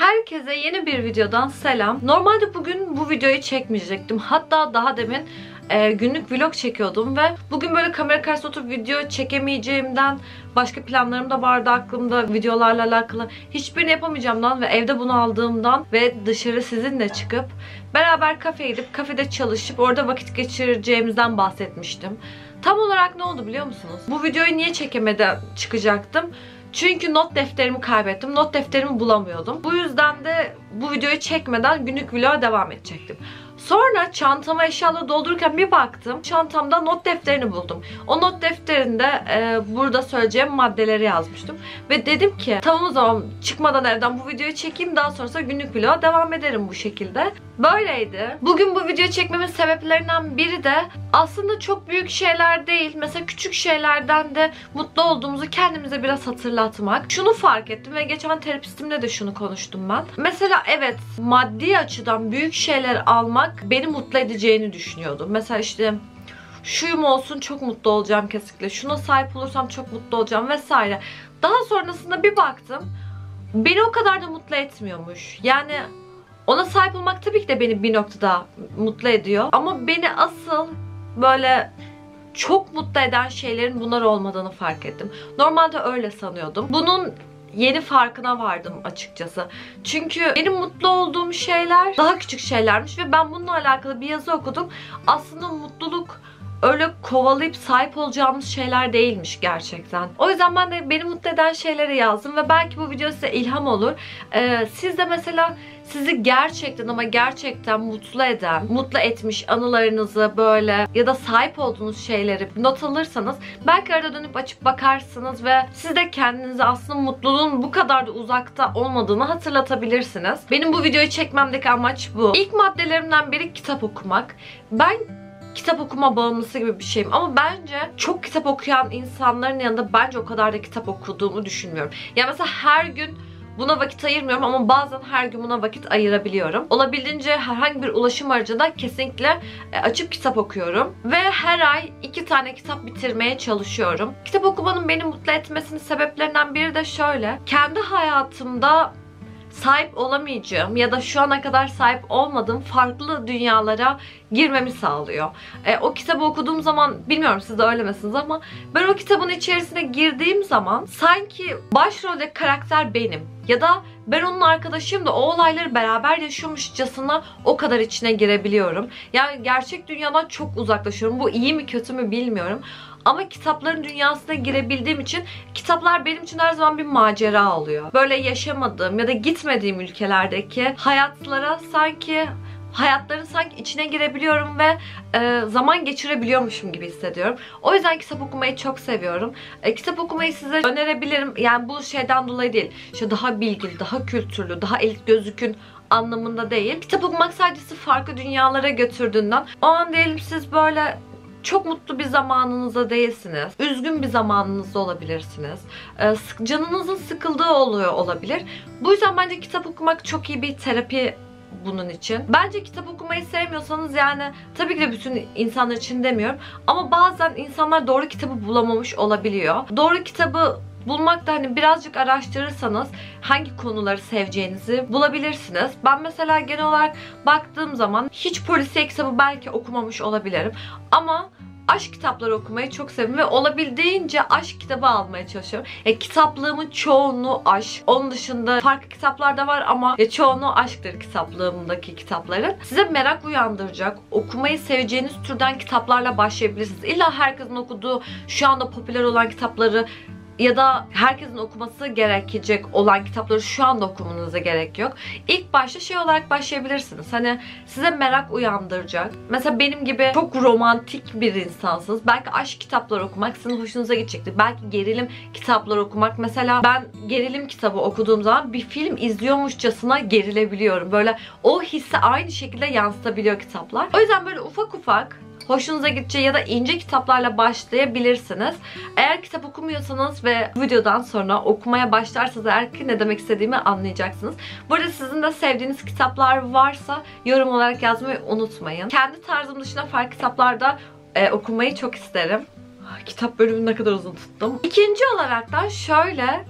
Herkese yeni bir videodan selam. Normalde bugün bu videoyu çekmeyecektim. Hatta daha demin e, günlük vlog çekiyordum ve bugün böyle kamera karşısında oturup video çekemeyeceğimden başka planlarım da vardı aklımda videolarla alakalı. Hiçbirini yapamayacağımdan ve evde bunu aldığımdan ve dışarı sizinle çıkıp beraber kafeye gidip kafede çalışıp orada vakit geçireceğimizden bahsetmiştim. Tam olarak ne oldu biliyor musunuz? Bu videoyu niye çekemeden çıkacaktım? Çünkü not defterimi kaybettim. Not defterimi bulamıyordum. Bu yüzden de bu videoyu çekmeden günlük vloga devam edecektim. Sonra çantama eşyaları doldururken bir baktım. Çantamda not defterini buldum. O not defterinde e, burada söyleyeceğim maddeleri yazmıştım. Ve dedim ki tamam o zaman çıkmadan evden bu videoyu çekeyim. Daha sonrasında günlük vloga devam ederim bu şekilde. Böyleydi. Bugün bu videoyu çekmemin sebeplerinden biri de aslında çok büyük şeyler değil. Mesela küçük şeylerden de mutlu olduğumuzu kendimize biraz hatırlatmak. Şunu fark ettim ve geçen terapistimle de şunu konuştum ben. Mesela evet maddi açıdan büyük şeyler almak beni mutlu edeceğini düşünüyordum. Mesela işte şuyum olsun çok mutlu olacağım kesinlikle. Şuna sahip olursam çok mutlu olacağım vesaire. Daha sonrasında bir baktım. Beni o kadar da mutlu etmiyormuş. Yani ona sahip olmak tabii ki de beni bir noktada mutlu ediyor. Ama beni asıl böyle çok mutlu eden şeylerin bunlar olmadığını fark ettim. Normalde öyle sanıyordum. Bunun yeni farkına vardım açıkçası. Çünkü benim mutlu olduğum şeyler daha küçük şeylermiş ve ben bununla alakalı bir yazı okudum. Aslında mutluluk öyle kovalayıp sahip olacağımız şeyler değilmiş gerçekten. O yüzden ben de beni mutlu eden şeyleri yazdım ve belki bu video size ilham olur. Ee, siz de mesela sizi gerçekten ama gerçekten mutlu eden, mutlu etmiş anılarınızı böyle ya da sahip olduğunuz şeyleri not alırsanız belki arada dönüp açıp bakarsınız ve siz de kendinize aslında mutluluğun bu kadar da uzakta olmadığını hatırlatabilirsiniz. Benim bu videoyu çekmemdeki amaç bu. İlk maddelerimden biri kitap okumak. Ben kitap okuma bağımlısı gibi bir şeyim. Ama bence çok kitap okuyan insanların yanında bence o kadar da kitap okuduğumu düşünmüyorum. Yani mesela her gün Buna vakit ayırmıyorum ama bazen her gün buna vakit ayırabiliyorum. Olabildiğince herhangi bir ulaşım aracında kesinlikle e, açıp kitap okuyorum. Ve her ay iki tane kitap bitirmeye çalışıyorum. Kitap okumanın beni mutlu etmesinin sebeplerinden biri de şöyle. Kendi hayatımda sahip olamayacağım ya da şu ana kadar sahip olmadığım farklı dünyalara girmemi sağlıyor. E, o kitabı okuduğum zaman bilmiyorum siz de öyle misiniz ama ben o kitabın içerisine girdiğim zaman sanki başrolde karakter benim ya da ben onun arkadaşıyım da o olayları beraber yaşıyormuşçasına o kadar içine girebiliyorum. Yani gerçek dünyadan çok uzaklaşıyorum. Bu iyi mi kötü mü bilmiyorum. Ama kitapların dünyasına girebildiğim için kitaplar benim için her zaman bir macera oluyor. Böyle yaşamadığım ya da gitmediğim ülkelerdeki hayatlara sanki hayatların sanki içine girebiliyorum ve e, zaman geçirebiliyormuşum gibi hissediyorum. O yüzden kitap okumayı çok seviyorum. E, kitap okumayı size önerebilirim. Yani bu şeyden dolayı değil. İşte daha bilgili, daha kültürlü, daha elit gözükün anlamında değil. Kitap okumak sadece farklı dünyalara götürdüğünden o an diyelim siz böyle çok mutlu bir zamanınızda değilsiniz. Üzgün bir zamanınızda olabilirsiniz. Ee, canınızın sıkıldığı oluyor olabilir. Bu yüzden bence kitap okumak çok iyi bir terapi bunun için. Bence kitap okumayı sevmiyorsanız yani tabii ki de bütün insanlar için demiyorum ama bazen insanlar doğru kitabı bulamamış olabiliyor. Doğru kitabı bulmakta hani birazcık araştırırsanız hangi konuları seveceğinizi bulabilirsiniz. Ben mesela genel olarak baktığım zaman hiç polisiye kitabı belki okumamış olabilirim. Ama aşk kitapları okumayı çok seviyorum ve olabildiğince aşk kitabı almaya çalışıyorum. E, kitaplığımın çoğunluğu aşk. Onun dışında farklı kitaplar da var ama ya, çoğunluğu aşktır kitaplığımdaki kitapların. Size merak uyandıracak, okumayı seveceğiniz türden kitaplarla başlayabilirsiniz. İlla herkesin okuduğu, şu anda popüler olan kitapları ya da herkesin okuması gerekecek olan kitapları şu anda okumanıza gerek yok. İlk başta şey olarak başlayabilirsiniz. Hani size merak uyandıracak. Mesela benim gibi çok romantik bir insansınız. Belki aşk kitapları okumak sizin hoşunuza gidecektir. Belki gerilim kitapları okumak. Mesela ben gerilim kitabı okuduğum zaman bir film izliyormuşçasına gerilebiliyorum. Böyle o hissi aynı şekilde yansıtabiliyor kitaplar. O yüzden böyle ufak ufak hoşunuza gideceği ya da ince kitaplarla başlayabilirsiniz. Eğer kitap okumuyorsanız ve videodan sonra okumaya başlarsanız eğer ki ne demek istediğimi anlayacaksınız. Burada sizin de sevdiğiniz kitaplar varsa yorum olarak yazmayı unutmayın. Kendi tarzım dışında farklı kitaplarda e, okumayı çok isterim. Kitap bölümünü ne kadar uzun tuttum. İkinci olarak da şöyle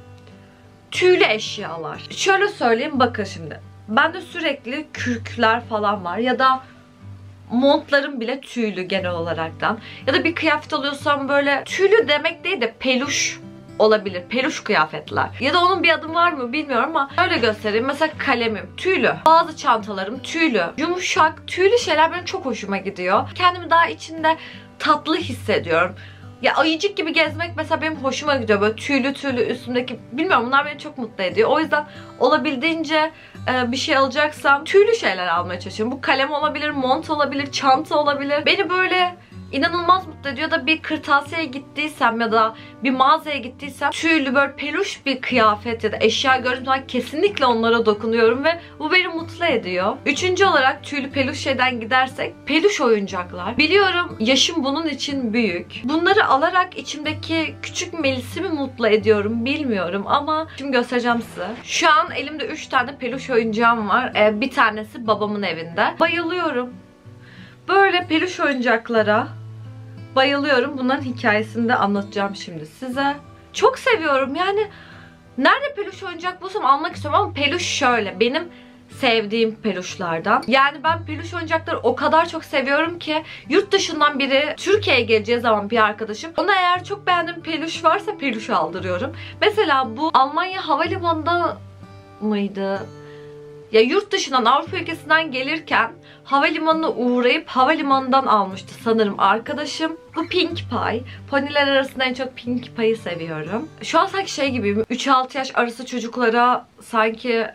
Tüylü eşyalar. Şöyle söyleyeyim bakın şimdi. Bende sürekli kürkler falan var ya da montlarım bile tüylü genel olaraktan. Ya da bir kıyafet alıyorsam böyle tüylü demek değil de peluş olabilir. Peluş kıyafetler. Ya da onun bir adı var mı bilmiyorum ama öyle göstereyim. Mesela kalemim tüylü. Bazı çantalarım tüylü. Yumuşak, tüylü şeyler benim çok hoşuma gidiyor. Kendimi daha içinde tatlı hissediyorum. Ya ayıcık gibi gezmek mesela benim hoşuma gidiyor. Böyle tüylü tüylü üstümdeki bilmiyorum bunlar beni çok mutlu ediyor. O yüzden olabildiğince e, bir şey alacaksam tüylü şeyler almaya çalışıyorum. Bu kalem olabilir, mont olabilir, çanta olabilir. Beni böyle inanılmaz mutlu ediyor da bir kırtasiyeye gittiysem ya da bir mağazaya gittiysem tüylü böyle peluş bir kıyafet ya da eşya gördüğüm zaman kesinlikle onlara dokunuyorum ve bu beni mutlu ediyor. Üçüncü olarak tüylü peluş şeyden gidersek peluş oyuncaklar. Biliyorum yaşım bunun için büyük. Bunları alarak içimdeki küçük Melis'i mi mutlu ediyorum bilmiyorum ama şimdi göstereceğim size. Şu an elimde 3 tane peluş oyuncağım var. Ee, bir tanesi babamın evinde. Bayılıyorum. Böyle peluş oyuncaklara bayılıyorum. Bunların hikayesini de anlatacağım şimdi size. Çok seviyorum yani. Nerede peluş oyuncak bulsam almak istiyorum ama peluş şöyle. Benim sevdiğim peluşlardan. Yani ben peluş oyuncakları o kadar çok seviyorum ki yurt dışından biri Türkiye'ye geleceği zaman bir arkadaşım ona eğer çok beğendiğim peluş varsa peluş aldırıyorum. Mesela bu Almanya havalimanında mıydı? Ya yurt dışından Avrupa ülkesinden gelirken havalimanına uğrayıp havalimanından almıştı sanırım arkadaşım. Bu Pink Pie. Poniler arasında en çok Pink Pie'yi seviyorum. Şu an sanki şey gibiyim. 3-6 yaş arası çocuklara sanki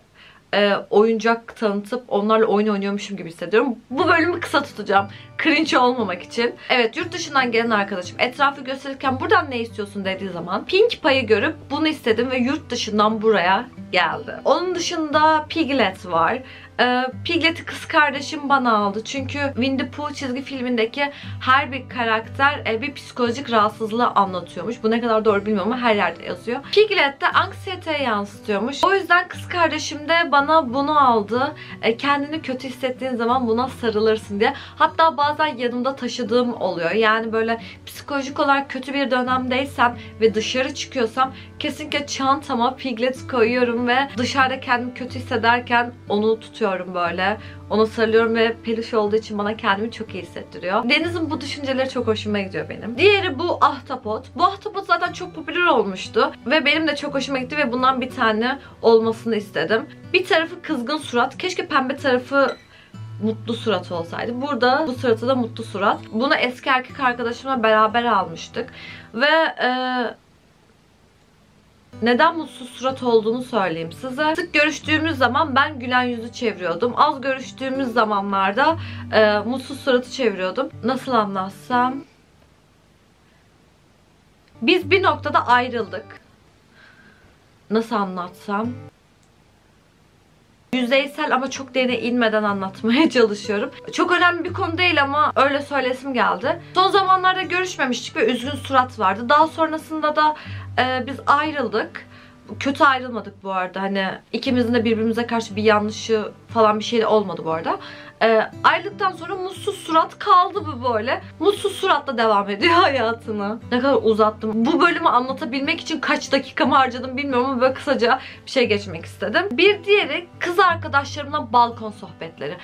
e, oyuncak tanıtıp onlarla oyun oynuyormuşum gibi hissediyorum. Bu bölümü kısa tutacağım. Cringe olmamak için. Evet yurt dışından gelen arkadaşım etrafı gösterirken buradan ne istiyorsun dediği zaman Pink Pie'yi görüp bunu istedim ve yurt dışından buraya geldi. Onun dışında Piglet var. Ee, Piglet'i kız kardeşim bana aldı. Çünkü Winnie Pooh çizgi filmindeki her bir karakter e, bir psikolojik rahatsızlığı anlatıyormuş. Bu ne kadar doğru bilmiyorum ama her yerde yazıyor. Piglet de anksiyeteyi yansıtıyormuş. O yüzden kız kardeşim de bana bunu aldı. E, kendini kötü hissettiğin zaman buna sarılırsın diye. Hatta bazen yanımda taşıdığım oluyor. Yani böyle psikolojik olarak kötü bir dönemdeysem ve dışarı çıkıyorsam kesinlikle çantama Piglet koyuyorum ve dışarıda kendimi kötü hissederken onu tutuyorum böyle. Ona sarılıyorum ve peluş olduğu için bana kendimi çok iyi hissettiriyor. Deniz'in bu düşünceleri çok hoşuma gidiyor benim. Diğeri bu ahtapot. Bu ahtapot zaten çok popüler olmuştu. Ve benim de çok hoşuma gitti ve bundan bir tane olmasını istedim. Bir tarafı kızgın surat. Keşke pembe tarafı mutlu surat olsaydı. Burada bu suratı da mutlu surat. Bunu eski erkek arkadaşımla beraber almıştık. Ve e, neden mutsuz surat olduğunu söyleyeyim size. Sık görüştüğümüz zaman ben gülen yüzü çeviriyordum. Az görüştüğümüz zamanlarda e, mutsuz suratı çeviriyordum. Nasıl anlatsam? Biz bir noktada ayrıldık. Nasıl anlatsam? Yüzeysel ama çok derine inmeden anlatmaya çalışıyorum. Çok önemli bir konu değil ama öyle söylesim geldi. Son zamanlarda görüşmemiştik ve üzgün surat vardı. Daha sonrasında da e, biz ayrıldık kötü ayrılmadık bu arada. Hani ikimizin de birbirimize karşı bir yanlışı falan bir şey de olmadı bu arada. Ee, ayrılıktan sonra mutsuz surat kaldı bu böyle. Mutsuz suratla devam ediyor hayatını. Ne kadar uzattım. Bu bölümü anlatabilmek için kaç dakikamı harcadım bilmiyorum ama böyle kısaca bir şey geçmek istedim. Bir diğeri kız arkadaşlarımla balkon sohbetleri.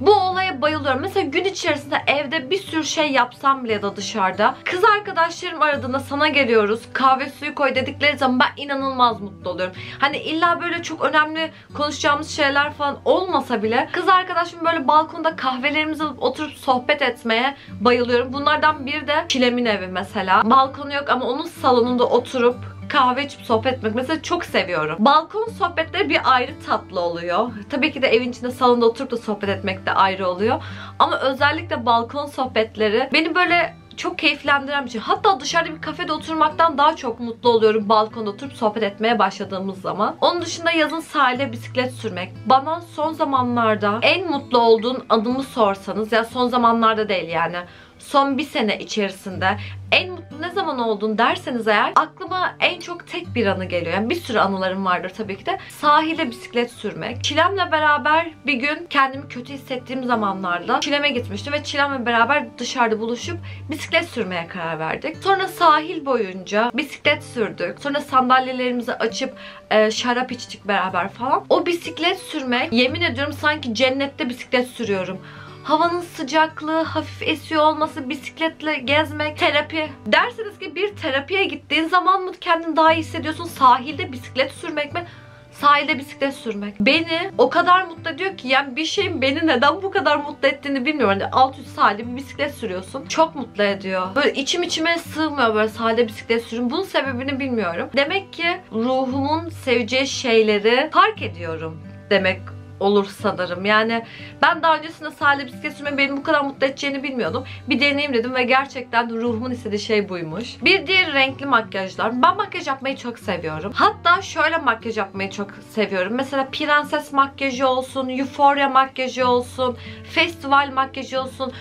Bu olaya bayılıyorum. Mesela gün içerisinde evde bir sürü şey yapsam bile ya da dışarıda. Kız arkadaşlarım aradığında sana geliyoruz. Kahve suyu koy dedikleri zaman ben inanılmaz mutlu oluyorum. Hani illa böyle çok önemli konuşacağımız şeyler falan olmasa bile kız arkadaşım böyle balkonda kahvelerimizi alıp oturup sohbet etmeye bayılıyorum. Bunlardan biri de Çilem'in evi mesela. Balkonu yok ama onun salonunda oturup kahve içip sohbet etmek mesela çok seviyorum. Balkon sohbetleri bir ayrı tatlı oluyor. Tabii ki de evin içinde salonda oturup da sohbet etmek de ayrı oluyor. Ama özellikle balkon sohbetleri beni böyle çok keyiflendiren bir şey. Hatta dışarıda bir kafede oturmaktan daha çok mutlu oluyorum balkonda oturup sohbet etmeye başladığımız zaman. Onun dışında yazın sahilde bisiklet sürmek. Bana son zamanlarda en mutlu olduğun adımı sorsanız ya son zamanlarda değil yani son bir sene içerisinde en mutlu ne zaman oldun derseniz eğer aklıma en çok tek bir anı geliyor. Yani bir sürü anılarım vardır tabii ki de. Sahilde bisiklet sürmek. Çilemle beraber bir gün kendimi kötü hissettiğim zamanlarda Çilem'e gitmiştim ve Çilem'le beraber dışarıda buluşup bisiklet sürmeye karar verdik. Sonra sahil boyunca bisiklet sürdük. Sonra sandalyelerimizi açıp e, şarap içtik beraber falan. O bisiklet sürmek yemin ediyorum sanki cennette bisiklet sürüyorum. Havanın sıcaklığı, hafif esiyor olması, bisikletle gezmek, terapi. Derseniz ki bir terapiye gittiğin zaman mı kendini daha iyi hissediyorsun? Sahilde bisiklet sürmek mi? Sahilde bisiklet sürmek. Beni o kadar mutlu ediyor ki yani bir şeyin beni neden bu kadar mutlu ettiğini bilmiyorum. Hani alt üst sahilde bir bisiklet sürüyorsun. Çok mutlu ediyor. Böyle içim içime sığmıyor böyle sahilde bisiklet sürün. Bunun sebebini bilmiyorum. Demek ki ruhumun seveceği şeyleri fark ediyorum demek olur sanırım. Yani ben daha öncesinde sahilde bisiklet sürmeyi beni bu kadar mutlu edeceğini bilmiyordum. Bir deneyim dedim ve gerçekten ruhumun istediği şey buymuş. Bir diğer renkli makyajlar. Ben makyaj yapmayı çok seviyorum. Hatta şöyle makyaj yapmayı çok seviyorum. Mesela prenses makyajı olsun, euphoria makyajı olsun, festival makyajı olsun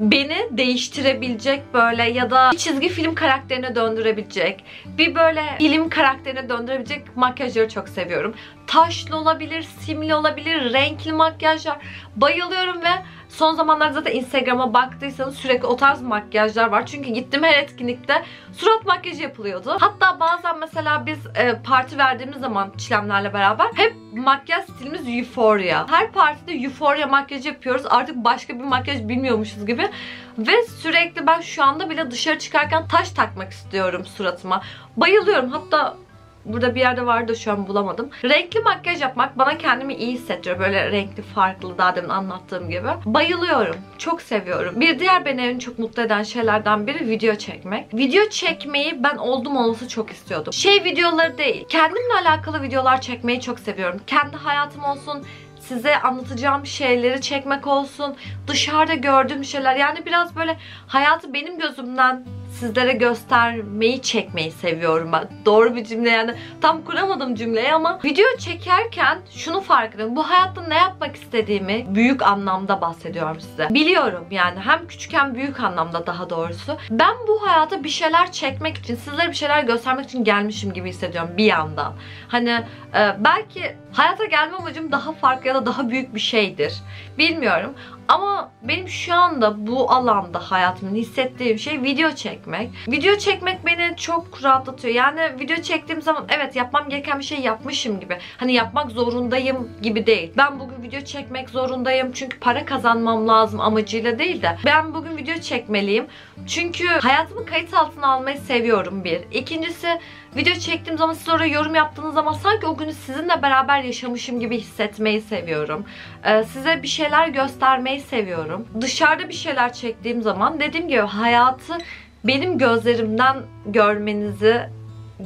beni değiştirebilecek böyle ya da çizgi film karakterine döndürebilecek, bir böyle film karakterine döndürebilecek makyajları çok seviyorum. Taşlı olabilir, simli olabilir, renkli makyajlar. Bayılıyorum ve son zamanlarda zaten Instagram'a baktıysanız sürekli o tarz makyajlar var. Çünkü gittim her etkinlikte surat makyajı yapılıyordu. Hatta bazen mesela biz e, parti verdiğimiz zaman çilemlerle beraber hep makyaj stilimiz Euphoria. Her partide Euphoria makyajı yapıyoruz. Artık başka bir makyaj bilmiyormuşuz gibi. Ve sürekli ben şu anda bile dışarı çıkarken taş takmak istiyorum suratıma. Bayılıyorum. Hatta Burada bir yerde vardı şu an bulamadım. Renkli makyaj yapmak bana kendimi iyi hissettiriyor. Böyle renkli farklı daha demin anlattığım gibi. Bayılıyorum. Çok seviyorum. Bir diğer beni en çok mutlu eden şeylerden biri video çekmek. Video çekmeyi ben oldum olası çok istiyordum. Şey videoları değil. Kendimle alakalı videolar çekmeyi çok seviyorum. Kendi hayatım olsun, size anlatacağım şeyleri çekmek olsun, dışarıda gördüğüm şeyler yani biraz böyle hayatı benim gözümden sizlere göstermeyi çekmeyi seviyorum ben. Doğru bir cümle yani tam kuramadım cümleyi ama video çekerken şunu fark ediyorum. Bu hayatta ne yapmak istediğimi büyük anlamda bahsediyorum size. Biliyorum yani hem küçük hem büyük anlamda daha doğrusu. Ben bu hayata bir şeyler çekmek için, sizlere bir şeyler göstermek için gelmişim gibi hissediyorum bir yandan. Hani e, belki hayata gelme amacım daha farklı ya da daha büyük bir şeydir. Bilmiyorum. Ama benim şu anda bu alanda hayatımın hissettiğim şey video çekmek. Video çekmek beni çok rahatlatıyor. Yani video çektiğim zaman evet yapmam gereken bir şey yapmışım gibi. Hani yapmak zorundayım gibi değil. Ben bugün video çekmek zorundayım çünkü para kazanmam lazım amacıyla değil de ben bugün video çekmeliyim. Çünkü hayatımı kayıt altına almayı seviyorum bir. İkincisi video çektiğim zaman siz oraya yorum yaptığınız zaman sanki o günü sizinle beraber yaşamışım gibi hissetmeyi seviyorum. Ee, size bir şeyler göstermeyi seviyorum. Dışarıda bir şeyler çektiğim zaman dediğim gibi hayatı benim gözlerimden görmenizi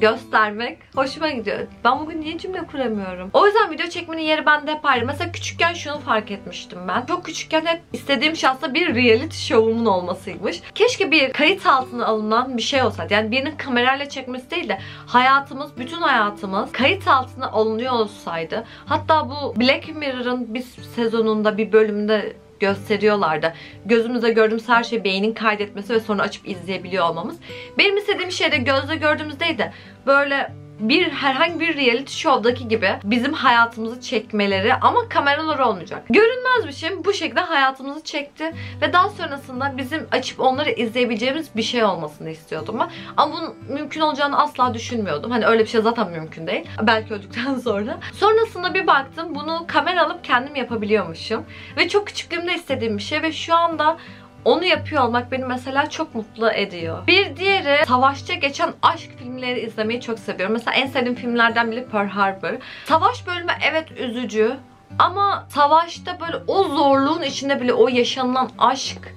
göstermek hoşuma gidiyor. Ben bugün niye cümle kuramıyorum? O yüzden video çekmenin yeri bende hep ayrı. Mesela küçükken şunu fark etmiştim ben. Çok küçükken hep istediğim şey bir reality show'umun olmasıymış. Keşke bir kayıt altına alınan bir şey olsaydı. Yani birinin kamerayla çekmesi değil de hayatımız, bütün hayatımız kayıt altına alınıyor olsaydı. Hatta bu Black Mirror'ın bir sezonunda, bir bölümünde gösteriyorlardı. Gözümüzde gördüğümüz her şeyi beynin kaydetmesi ve sonra açıp izleyebiliyor olmamız. Benim istediğim şey de gözle gördüğümüz değil de böyle bir herhangi bir reality show'daki gibi bizim hayatımızı çekmeleri ama kameralar olmayacak. Görünmez bir şey bu şekilde hayatımızı çekti ve daha sonrasında bizim açıp onları izleyebileceğimiz bir şey olmasını istiyordum. Ama bunun mümkün olacağını asla düşünmüyordum. Hani öyle bir şey zaten mümkün değil. Belki öldükten sonra. Sonrasında bir baktım bunu kamera alıp kendim yapabiliyormuşum. Ve çok küçüklüğümde istediğim bir şey ve şu anda onu yapıyor olmak beni mesela çok mutlu ediyor. Bir diğeri savaşça geçen aşk filmleri izlemeyi çok seviyorum. Mesela en sevdiğim filmlerden biri Pearl Harbor. Savaş bölümü evet üzücü ama savaşta böyle o zorluğun içinde bile o yaşanılan aşk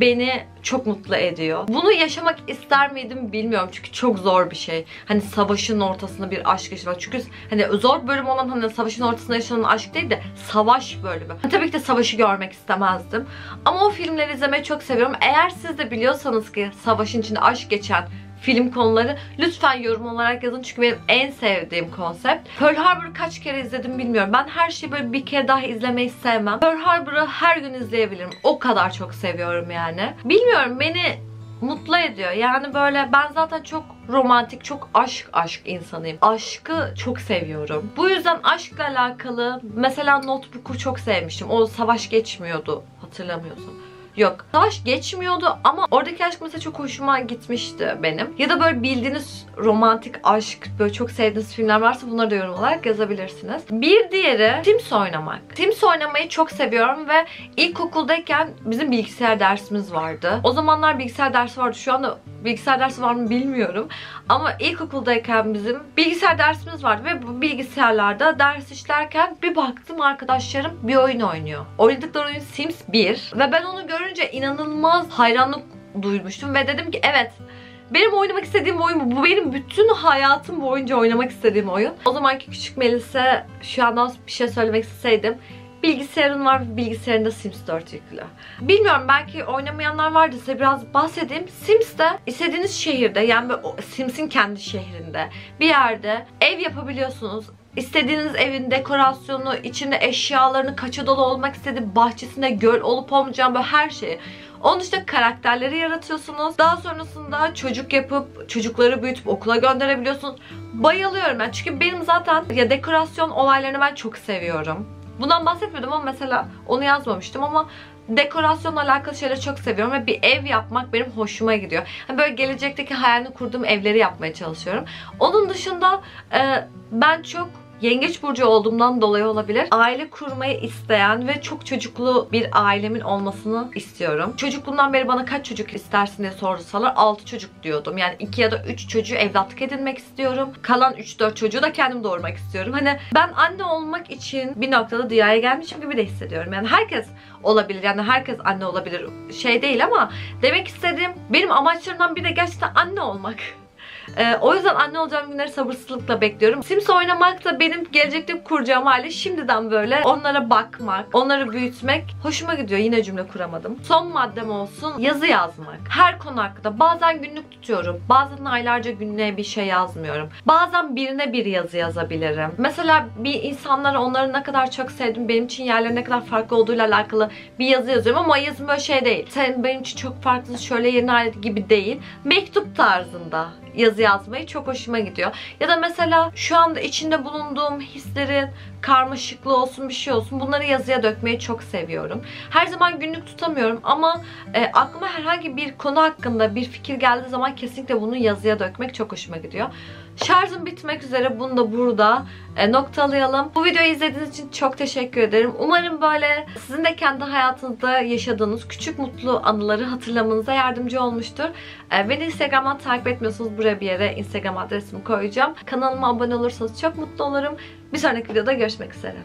beni çok mutlu ediyor. Bunu yaşamak ister miydim bilmiyorum çünkü çok zor bir şey. Hani savaşın ortasında bir aşk yaşamak. Çünkü hani zor bölüm olan hani savaşın ortasında yaşanan aşk değil de savaş bölümü. Tabii ki de savaşı görmek istemezdim. Ama o filmleri izlemeyi çok seviyorum. Eğer siz de biliyorsanız ki savaşın içinde aşk geçen film konuları lütfen yorum olarak yazın çünkü benim en sevdiğim konsept. Pearl Harbor'ı kaç kere izledim bilmiyorum. Ben her şeyi böyle bir kere daha izlemeyi sevmem. Pearl Harbor'ı her gün izleyebilirim. O kadar çok seviyorum yani. Bilmiyorum beni mutlu ediyor. Yani böyle ben zaten çok romantik, çok aşk aşk insanıyım. Aşkı çok seviyorum. Bu yüzden aşkla alakalı mesela Notebook'u çok sevmiştim. O savaş geçmiyordu hatırlamıyorsun. Yok. Savaş geçmiyordu ama oradaki aşk mesela çok hoşuma gitmişti benim. Ya da böyle bildiğiniz romantik aşk, böyle çok sevdiğiniz filmler varsa bunları da yorum olarak yazabilirsiniz. Bir diğeri Sims oynamak. Sims oynamayı çok seviyorum ve ilkokuldayken bizim bilgisayar dersimiz vardı. O zamanlar bilgisayar dersi vardı. Şu anda bilgisayar dersi var mı bilmiyorum. Ama ilkokuldayken bizim bilgisayar dersimiz vardı ve bu bilgisayarlarda ders işlerken bir baktım arkadaşlarım bir oyun oynuyor. Oynadıkları oyun Sims 1 ve ben onu görünce inanılmaz hayranlık duymuştum ve dedim ki evet benim oynamak istediğim oyun bu. Bu benim bütün hayatım boyunca oynamak istediğim oyun. O zamanki küçük Melis'e şu andan bir şey söylemek isteseydim bilgisayarın var bilgisayarında Sims 4 yüklü. Bilmiyorum belki oynamayanlar vardır size biraz bahsedeyim. Sims'te istediğiniz şehirde yani Sims'in kendi şehrinde bir yerde ev yapabiliyorsunuz. İstediğiniz evin dekorasyonu, içinde eşyalarını kaça dolu olmak istediği bahçesinde göl olup olmayacağı böyle her şeyi. Onun işte karakterleri yaratıyorsunuz. Daha sonrasında çocuk yapıp çocukları büyütüp okula gönderebiliyorsunuz. Bayılıyorum ben. Çünkü benim zaten ya dekorasyon olaylarını ben çok seviyorum. Bundan bahsetmedim ama mesela onu yazmamıştım ama dekorasyonla alakalı şeyleri çok seviyorum ve bir ev yapmak benim hoşuma gidiyor. Yani böyle gelecekteki hayalini kurduğum evleri yapmaya çalışıyorum. Onun dışında e, ben çok Yengeç burcu olduğumdan dolayı olabilir. Aile kurmayı isteyen ve çok çocuklu bir ailemin olmasını istiyorum. Çocukluğumdan beri bana kaç çocuk istersin diye sorsalar 6 çocuk diyordum. Yani 2 ya da 3 çocuğu evlatlık edinmek istiyorum. Kalan 3-4 çocuğu da kendim doğurmak istiyorum. Hani ben anne olmak için bir noktada dünyaya gelmişim gibi de hissediyorum. Yani herkes olabilir. Yani herkes anne olabilir. Şey değil ama demek istediğim benim amaçlarımdan biri de gerçekten anne olmak. Ee, o yüzden anne olacağım günleri sabırsızlıkla bekliyorum. Sims oynamak da benim gelecekte kuracağım hali şimdiden böyle onlara bakmak, onları büyütmek hoşuma gidiyor. Yine cümle kuramadım. Son maddem olsun yazı yazmak. Her konu hakkında. Bazen günlük tutuyorum. Bazen aylarca günlüğe bir şey yazmıyorum. Bazen birine bir yazı yazabilirim. Mesela bir insanlara onları ne kadar çok sevdim, benim için yerleri ne kadar farklı olduğuyla alakalı bir yazı yazıyorum ama yazım böyle şey değil. Sen benim için çok farklı şöyle yerine ait gibi değil. Mektup tarzında yazı yazmayı çok hoşuma gidiyor. Ya da mesela şu anda içinde bulunduğum hislerin karmaşıklığı olsun bir şey olsun bunları yazıya dökmeyi çok seviyorum. Her zaman günlük tutamıyorum ama e, aklıma herhangi bir konu hakkında bir fikir geldiği zaman kesinlikle bunu yazıya dökmek çok hoşuma gidiyor. Şarjım bitmek üzere. Bunu da burada e, noktalayalım. Bu videoyu izlediğiniz için çok teşekkür ederim. Umarım böyle sizin de kendi hayatınızda yaşadığınız küçük mutlu anıları hatırlamanıza yardımcı olmuştur. E, beni Instagram'dan takip etmiyorsanız buraya bir yere Instagram adresimi koyacağım. Kanalıma abone olursanız çok mutlu olurum. Bir sonraki videoda görüşmek üzere.